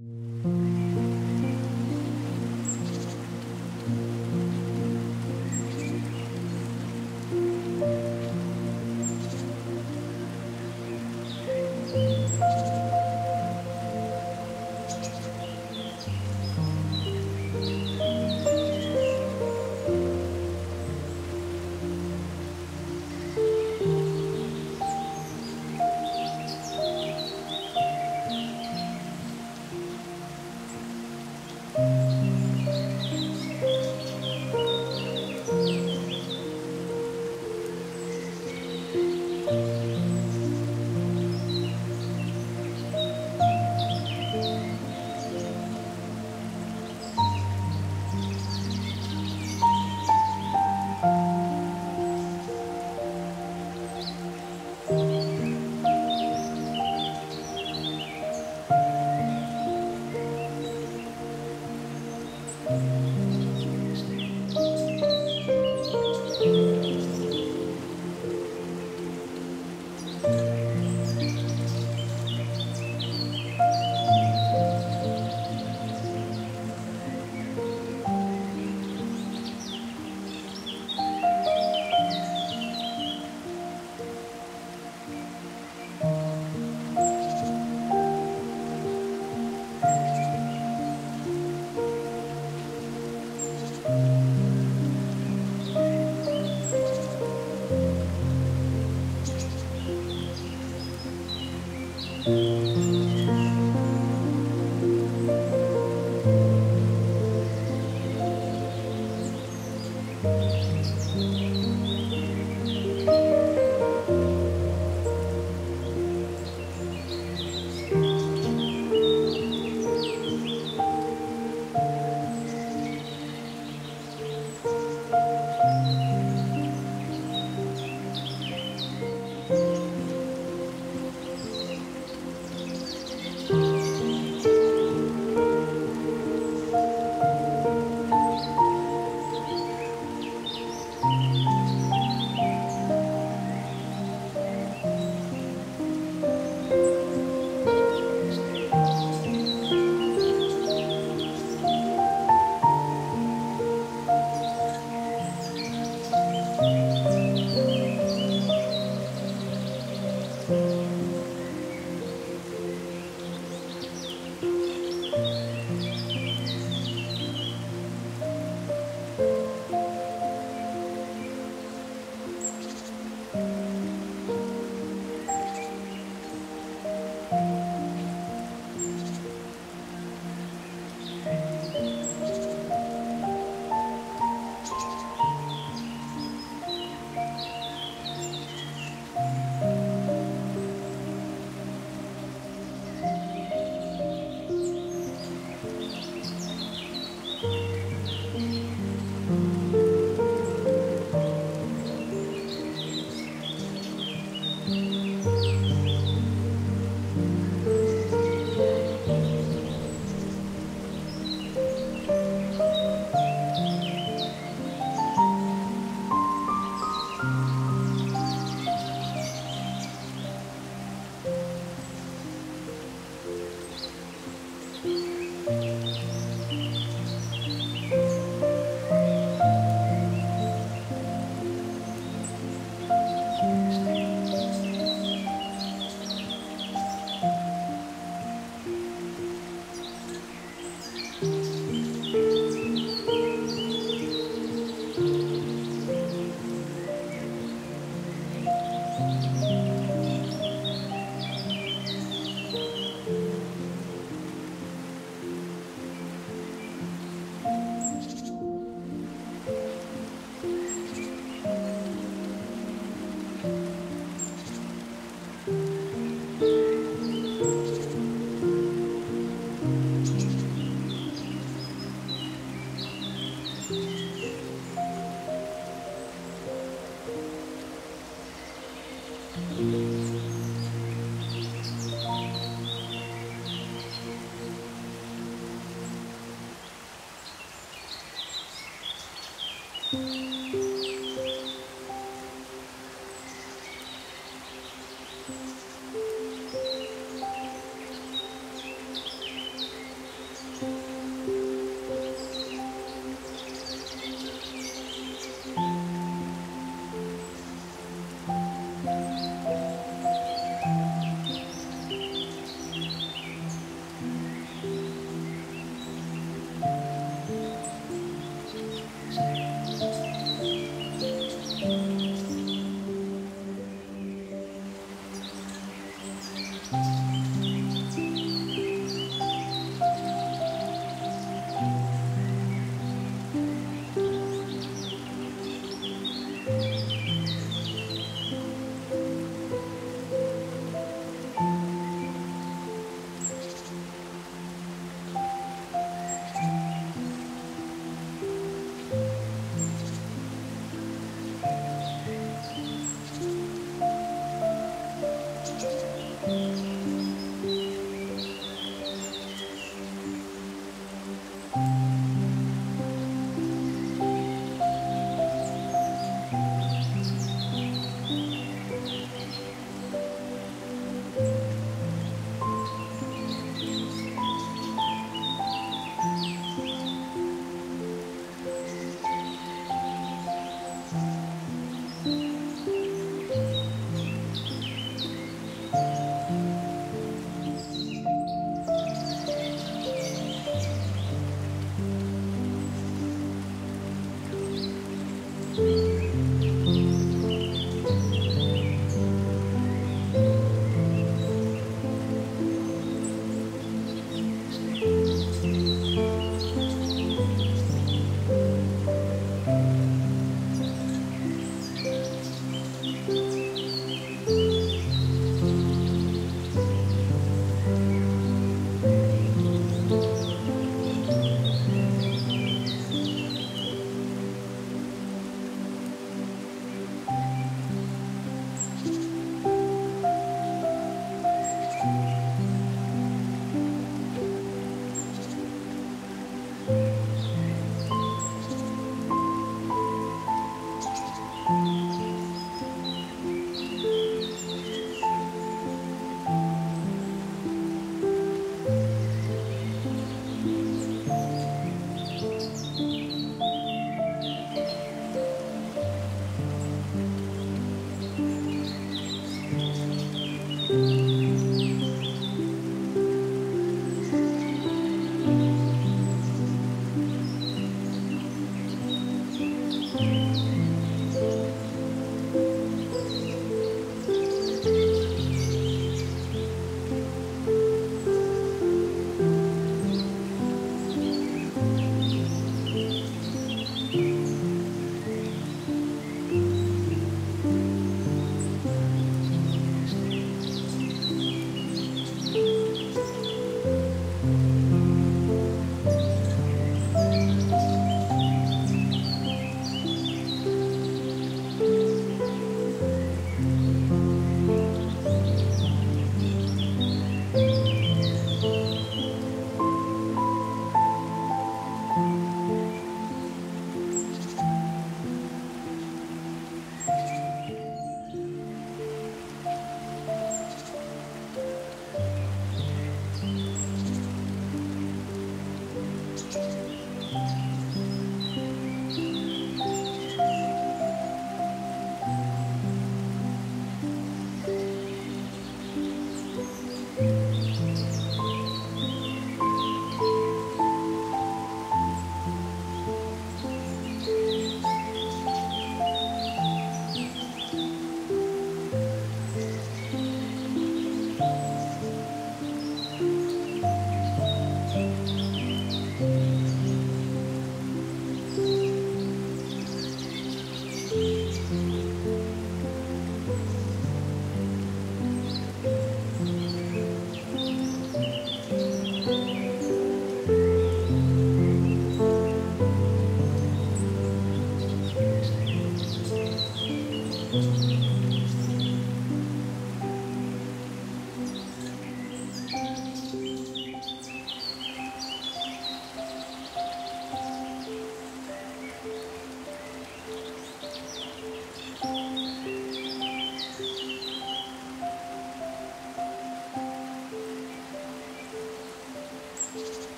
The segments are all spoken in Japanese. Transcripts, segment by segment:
Mm-hmm.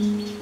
Mm-hmm.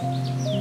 Música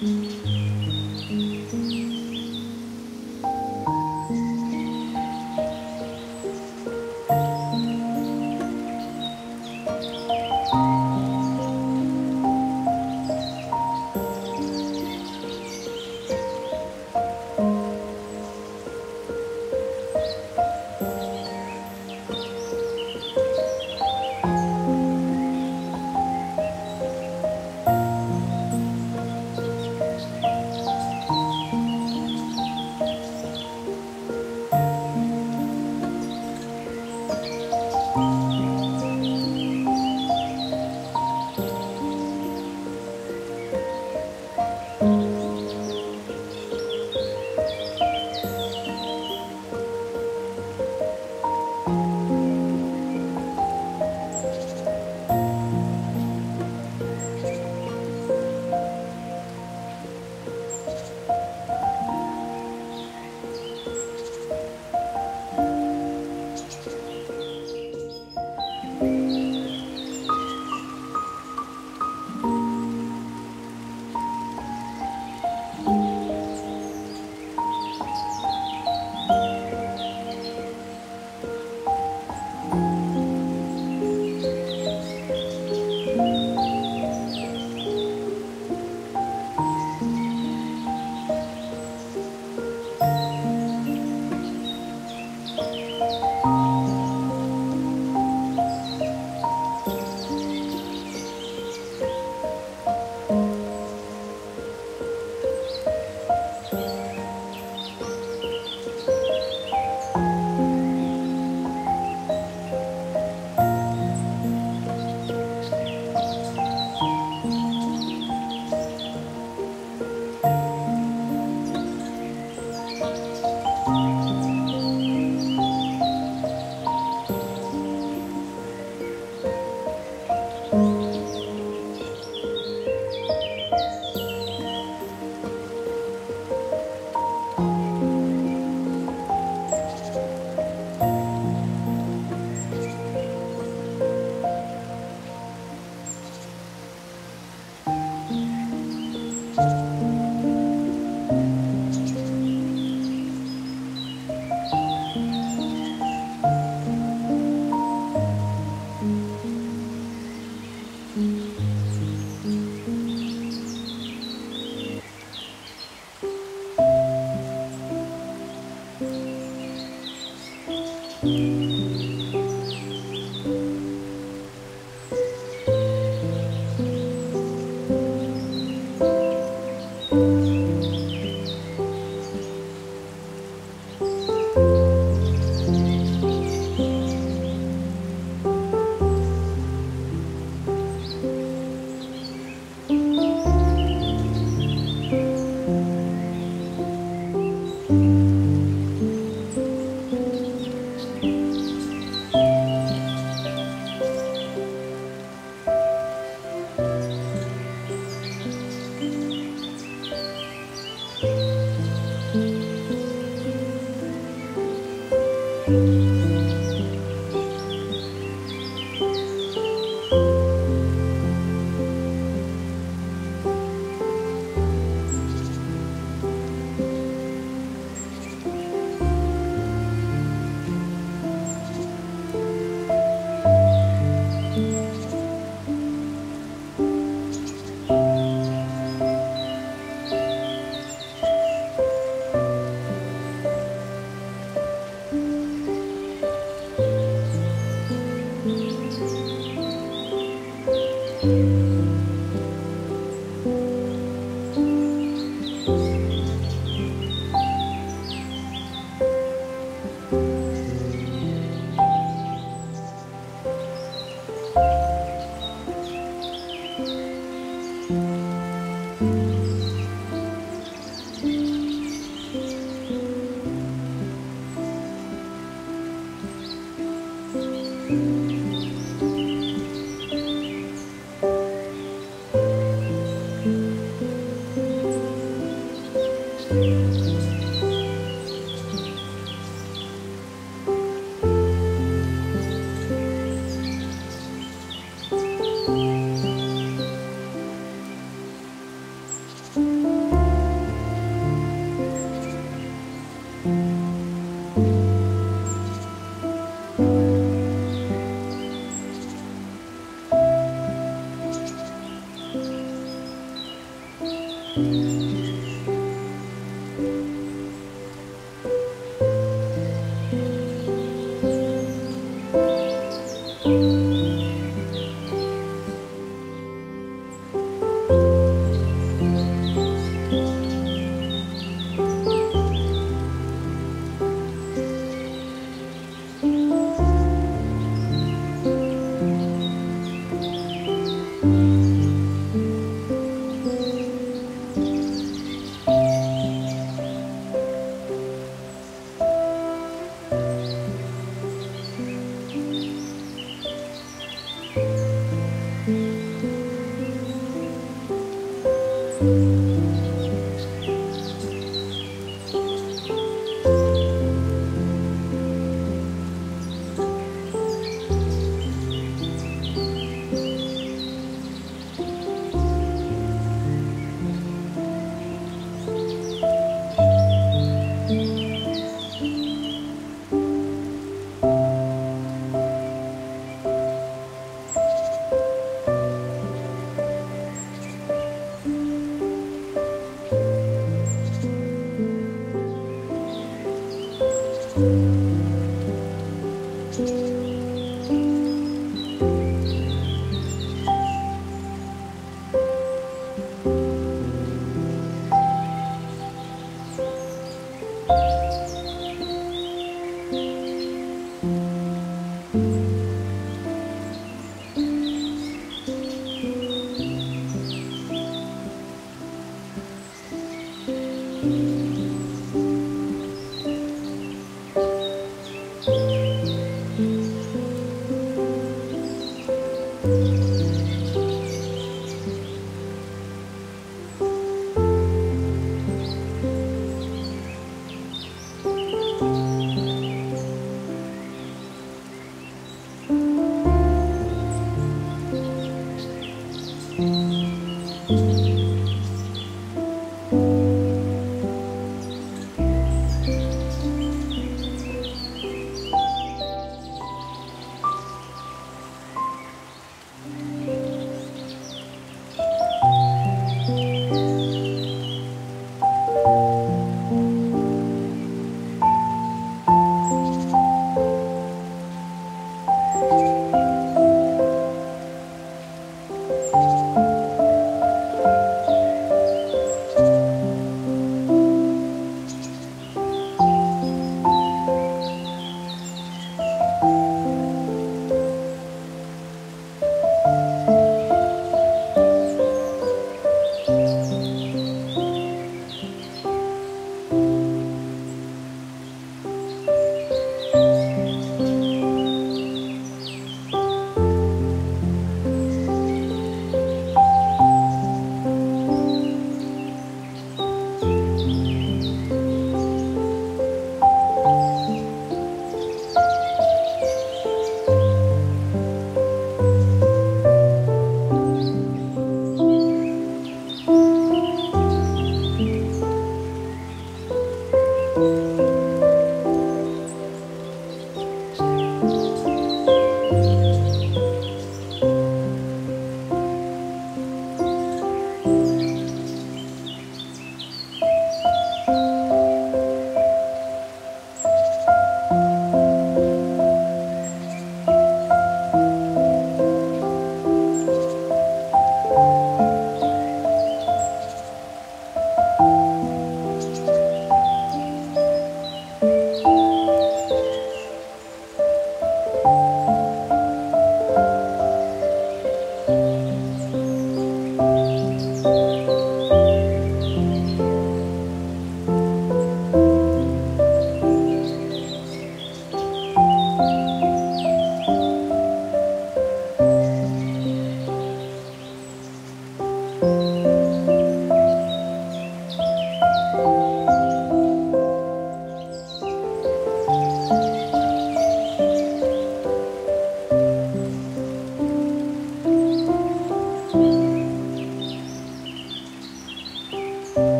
嗯